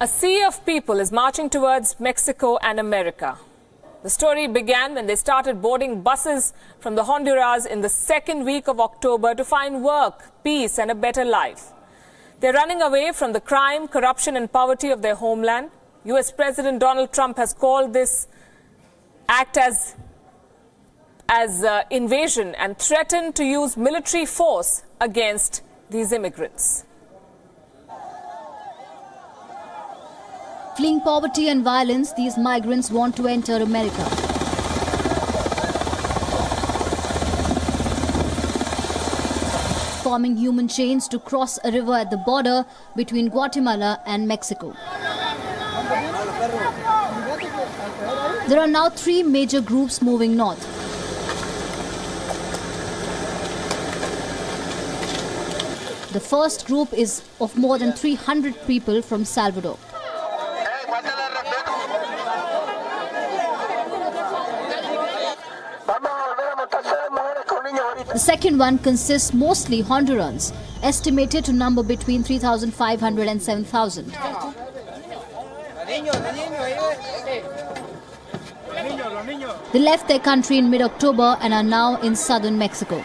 A sea of people is marching towards Mexico and America. The story began when they started boarding buses from the Honduras in the second week of October to find work, peace, and a better life. They're running away from the crime, corruption, and poverty of their homeland. US President Donald Trump has called this act as, as uh, invasion and threatened to use military force against these immigrants. Fleeing poverty and violence, these migrants want to enter America. Forming human chains to cross a river at the border between Guatemala and Mexico. There are now three major groups moving north. The first group is of more than 300 people from Salvador. The second one consists mostly Hondurans, estimated to number between 3,500 and 7,000. They left their country in mid October and are now in southern Mexico.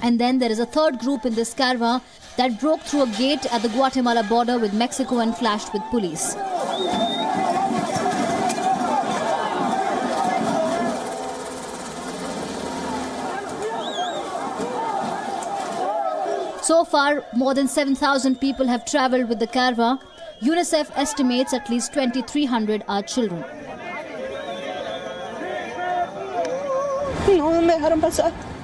And then there is a third group in this caravan that broke through a gate at the Guatemala border with Mexico and clashed with police. So far, more than 7,000 people have traveled with the caravan. UNICEF estimates at least 2,300 are children.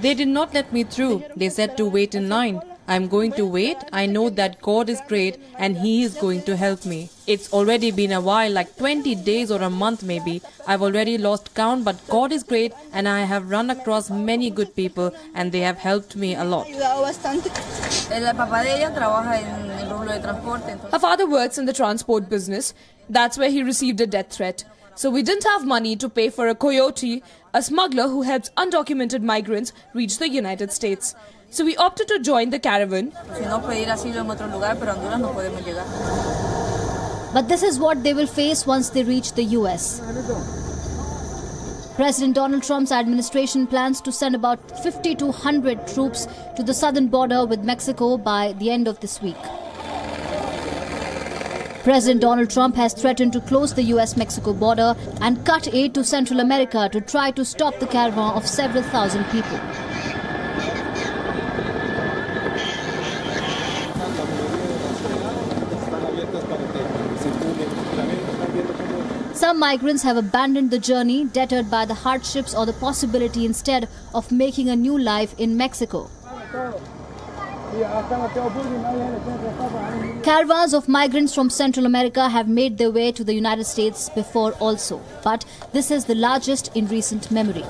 They did not let me through. They said to wait in line. I'm going to wait. I know that God is great and He is going to help me. It's already been a while, like 20 days or a month maybe. I've already lost count, but God is great and I have run across many good people and they have helped me a lot. Her father works in the transport business. That's where he received a death threat. So we didn't have money to pay for a coyote, a smuggler who helps undocumented migrants reach the United States. So we opted to join the caravan. But this is what they will face once they reach the US. President Donald Trump's administration plans to send about 50 to 100 troops to the southern border with Mexico by the end of this week. President Donald Trump has threatened to close the US Mexico border and cut aid to Central America to try to stop the caravan of several thousand people. Some migrants have abandoned the journey, deterred by the hardships or the possibility instead of making a new life in Mexico. Caravans of migrants from Central America have made their way to the United States before also, but this is the largest in recent memory.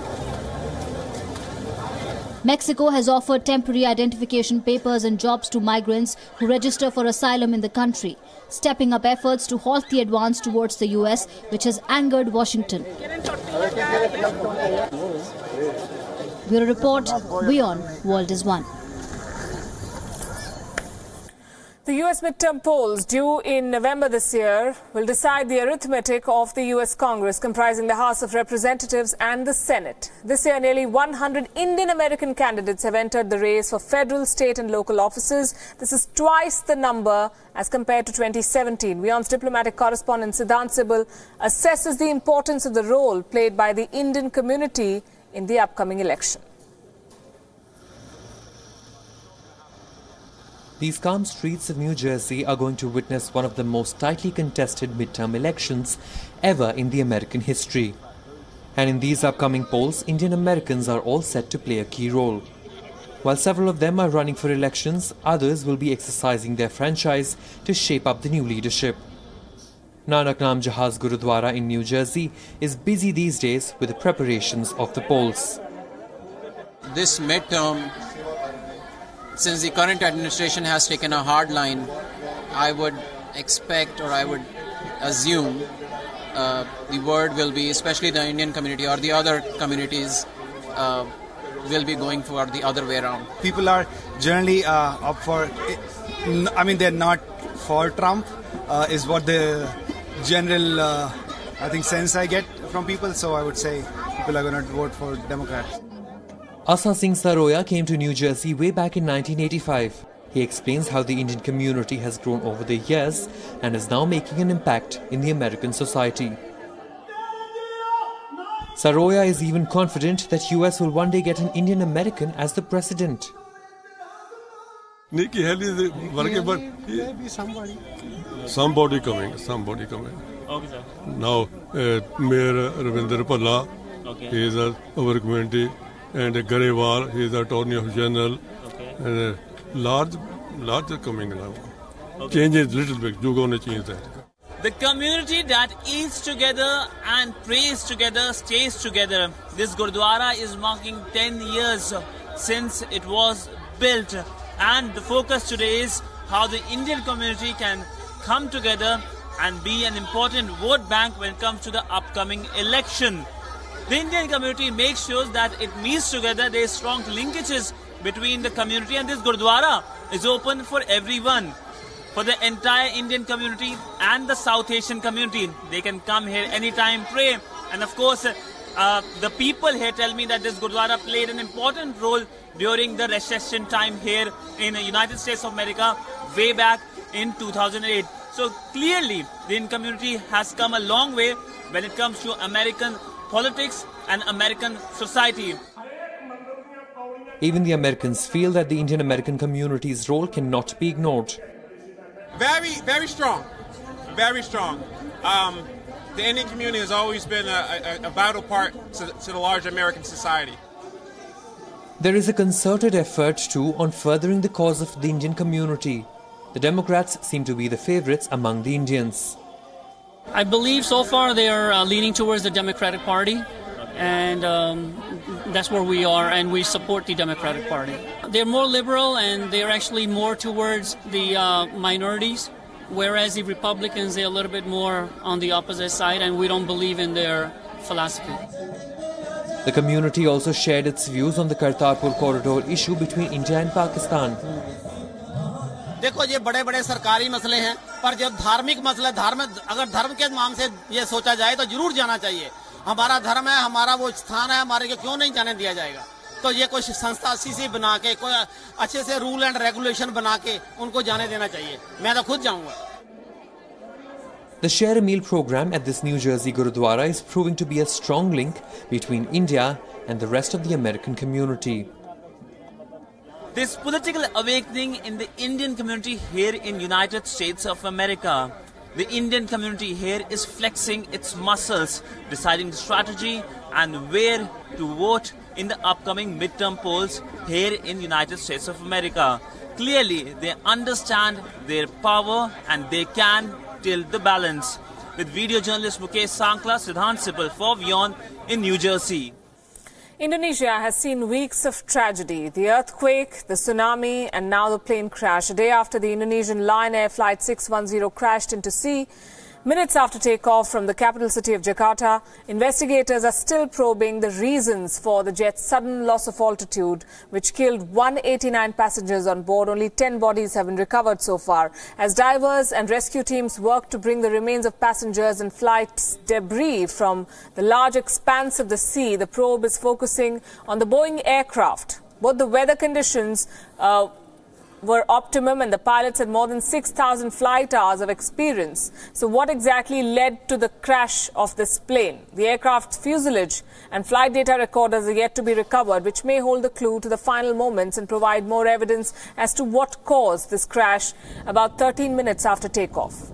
Mexico has offered temporary identification papers and jobs to migrants who register for asylum in the country, stepping up efforts to halt the advance towards the US, which has angered Washington. Bureau Report, WION, World is One. The US midterm polls due in November this year will decide the arithmetic of the US Congress comprising the House of Representatives and the Senate. This year, nearly 100 Indian American candidates have entered the race for federal, state and local offices. This is twice the number as compared to 2017. WION's diplomatic correspondent Siddhant Sibal assesses the importance of the role played by the Indian community in the upcoming election. These calm streets of New Jersey are going to witness one of the most tightly contested midterm elections ever in the American history. And in these upcoming polls, Indian Americans are all set to play a key role. While several of them are running for elections, others will be exercising their franchise to shape up the new leadership. Nanak Nam Jahaz Gurudwara in New Jersey is busy these days with the preparations of the polls. This midterm since the current administration has taken a hard line, I would expect or I would assume uh, the word will be, especially the Indian community or the other communities, uh, will be going for the other way around. People are generally uh, up for. I mean, they're not for Trump. Uh, is what the general, uh, I think, sense I get from people. So I would say people are going to vote for Democrats. Asa Singh Saroya came to New Jersey way back in 1985. He explains how the Indian community has grown over the years and is now making an impact in the American society. Saroya is even confident that US will one day get an Indian American as the president. Nikki Haley is working, but maybe somebody. somebody coming, somebody coming. Okay, sir. Now, uh, Mayor Ravinder Bhalla, Okay. he is a, our community, and Grewal, he is the Attorney General, Okay. and uh, large, large coming now. Okay. Changes little bit, you're going to change that. The community that eats together and prays together stays together. This Gurdwara is marking 10 years since it was built, and the focus today is how the Indian community can come together and be an important vote bank when it comes to the upcoming election. The Indian community makes sure that it meets together. There is strong linkages between the community, and this Gurdwara is open for everyone for the entire Indian community and the South Asian community. They can come here anytime, pray. And of course, uh, the people here tell me that this Gurdwara played an important role during the recession time here in the United States of America way back in 2008. So clearly, the Indian community has come a long way when it comes to American politics and American society. Even the Americans feel that the Indian American community's role cannot be ignored. Very, very strong. Very strong. Um, the Indian community has always been a, a, a vital part to, to the larger American society. There is a concerted effort too on furthering the cause of the Indian community. The Democrats seem to be the favorites among the Indians. I believe so far they are uh, leaning towards the Democratic Party, and um, that's where we are, and we support the Democratic Party. They're more liberal and they're actually more towards the uh, minorities, whereas the Republicans, they're a little bit more on the opposite side, and we don't believe in their philosophy. The community also shared its views on the Kartarpur corridor issue between India and Pakistan. देखो ये बड़े बड़े सरकारी मसले हैं पर जब धार्मिक मसले, धर्म, अगर धर्म के नाम से ये सोचा जाए तो ज़रूर जाना चाहिए। हमारा धर्म है, हमारा वो स्थान है, हमारे को क्यों नहीं जाने दिया जाएगा? तो ये कोई संस्था सी बना के, कोई अच्छे से रूल एंड रेगुलेशन बना के उनको जाने देना चाहिए। मैं तो खुद जाऊँगा। The Share a Meal program at this New Jersey Gurudwara is proving to be a strong link between India and the rest of the American community. This political awakening in the Indian community here in United States of America. The Indian community here is flexing its muscles, deciding the strategy and where to vote in the upcoming midterm polls here in United States of America. Clearly, they understand their power and they can tilt the balance. With video journalist Mukesh Sankla, Siddhant Sibal for WION in New Jersey. Indonesia has seen weeks of tragedy. The earthquake, the tsunami, and now the plane crash. A day after the Indonesian Lion Air Flight 610 crashed into sea, minutes after takeoff from the capital city of Jakarta, investigators are still probing the reasons for the jet's sudden loss of altitude, which killed 189 passengers on board. Only 10 bodies have been recovered so far. As divers and rescue teams work to bring the remains of passengers and flight debris from the large expanse of the sea, the probe is focusing on the Boeing aircraft. Both the weather conditions uh, were optimum and the pilots had more than 6,000 flight hours of experience. So what exactly led to the crash of this plane? The aircraft's fuselage and flight data recorders are yet to be recovered, which may hold the clue to the final moments and provide more evidence as to what caused this crash about 13 minutes after takeoff.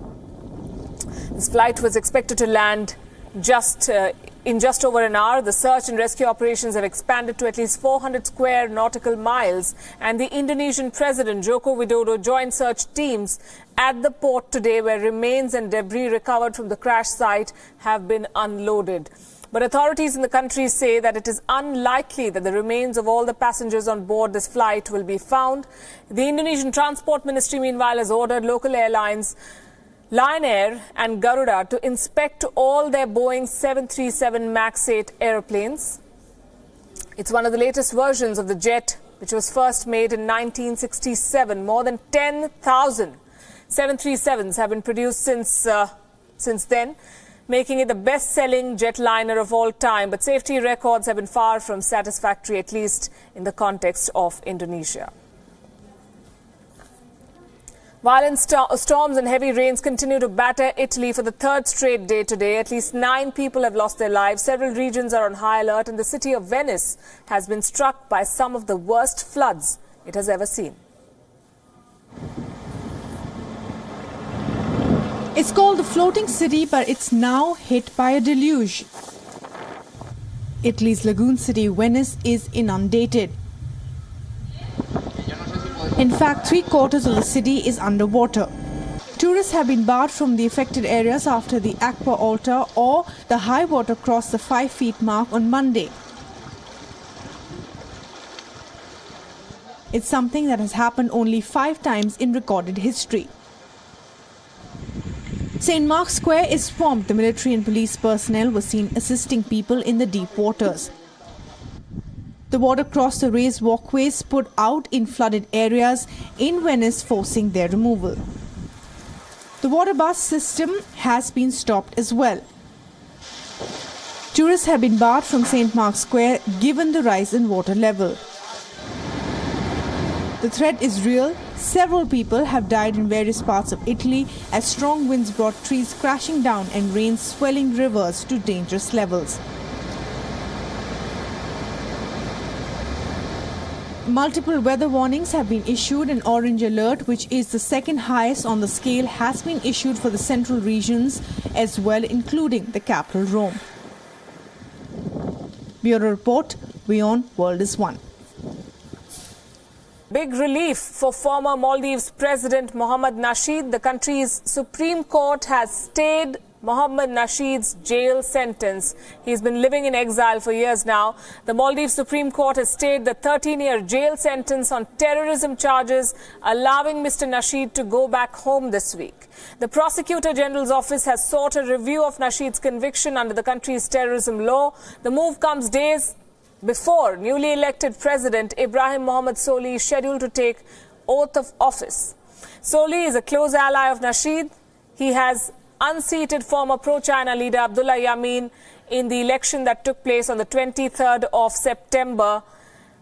This flight was expected to land just uh, in just over an hour, the search and rescue operations have expanded to at least 400 square nautical miles, and the Indonesian President Joko Widodo joined search teams at the port today, where remains and debris recovered from the crash site have been unloaded. But authorities in the country say that it is unlikely that the remains of all the passengers on board this flight will be found. The Indonesian Transport Ministry, meanwhile, has ordered local airlines Lion Air and Garuda to inspect all their Boeing 737 MAX 8 airplanes. It's one of the latest versions of the jet, which was first made in 1967. More than 10,000 737s have been produced since, uh, since then, making it the best-selling jetliner of all time. But safety records have been far from satisfactory, at least in the context of Indonesia. Violent st storms and heavy rains continue to batter Italy for the third straight day today. At least nine people have lost their lives. Several regions are on high alert, and the city of Venice has been struck by some of the worst floods it has ever seen. It's called the floating city, but it's now hit by a deluge. Italy's lagoon city, Venice, is inundated. In fact, three quarters of the city is underwater. Tourists have been barred from the affected areas after the Acqua Alta or the high water crossed the 5 feet mark on Monday. It's something that has happened only five times in recorded history. St. Mark's Square is swamped. The military and police personnel were seen assisting people in the deep waters. The water crossed the raised walkways put out in flooded areas in Venice, forcing their removal. The water bus system has been stopped as well. Tourists have been barred from St. Mark's Square given the rise in water level. The threat is real. Several people have died in various parts of Italy as strong winds brought trees crashing down and rain swelling rivers to dangerous levels. Multiple weather warnings have been issued. An orange alert, which is the second highest on the scale, has been issued for the central regions as well, including the capital Rome. Bureau Report, WION World is One. Big relief for former Maldives President Mohamed Nasheed. The country's Supreme Court has stayed Mohamed Nasheed's jail sentence. He's been living in exile for years now. The Maldives Supreme Court has stayed the 13-year jail sentence on terrorism charges, allowing Mr. Nasheed to go back home this week. The Prosecutor General's office has sought a review of Nasheed's conviction under the country's terrorism law. The move comes days before newly elected President Ibrahim Mohamed Solih is scheduled to take oath of office. Solih is a close ally of Nasheed. He has unseated former pro-China leader Abdullah Yameen in the election that took place on the 23rd of September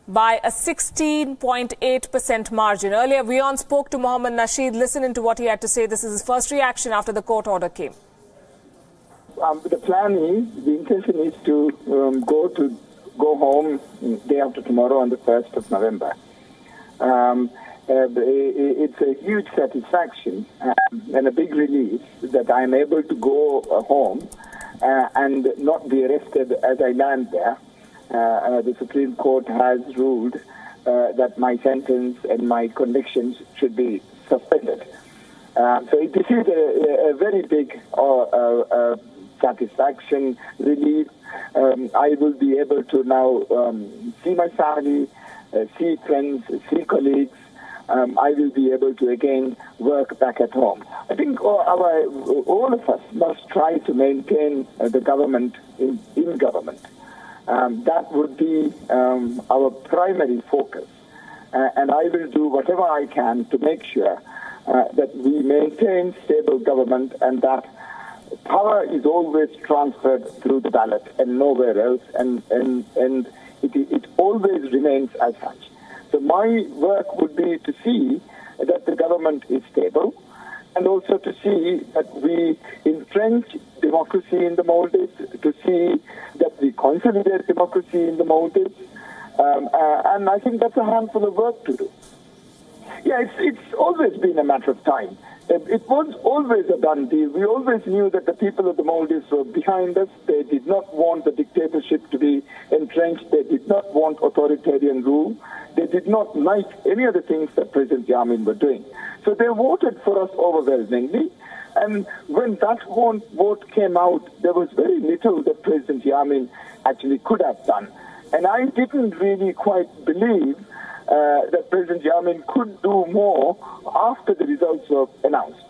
by a 16.8% margin. Earlier, WION spoke to Mohamed Nasheed. Listen into what he had to say. This is his first reaction after the court order came. Um, the plan is, the intention is to um, go to go home day after tomorrow on the 1st of November. Um, uh, it's a huge satisfaction um, and a big relief that I'm able to go uh, home uh, and not be arrested as I land there. Uh, uh, the Supreme Court has ruled uh, that my sentence and my convictions should be suspended. so this is a, a very big satisfaction, relief. Um, I will be able to now um, see my family, see friends, see colleagues, um, I will be able to again work back at home. I think all, our, all of us must try to maintain uh, the government in, in government. Um, that would be um, our primary focus. Uh, and I will do whatever I can to make sure uh, that we maintain stable government and that power is always transferred through the ballot and nowhere else, and, and, and it, it always remains as such. So my work would be to see that the government is stable and also to see that we entrench democracy in the Maldives, to see that we consolidate democracy in the Maldives. Um, uh, and I think that's a handful of work to do. Yeah, it's, it's always been a matter of time. It was always a done deal. We always knew that the people of the Maldives were behind us. They did not want the dictatorship to be entrenched. They did not want authoritarian rule. They did not like any of the things that President Yameen were doing. So they voted for us overwhelmingly. And when that vote came out, there was very little that President Yameen actually could have done. And I didn't really quite believe Uh, that President Yameen could do more after the results were announced.